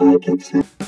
I can see.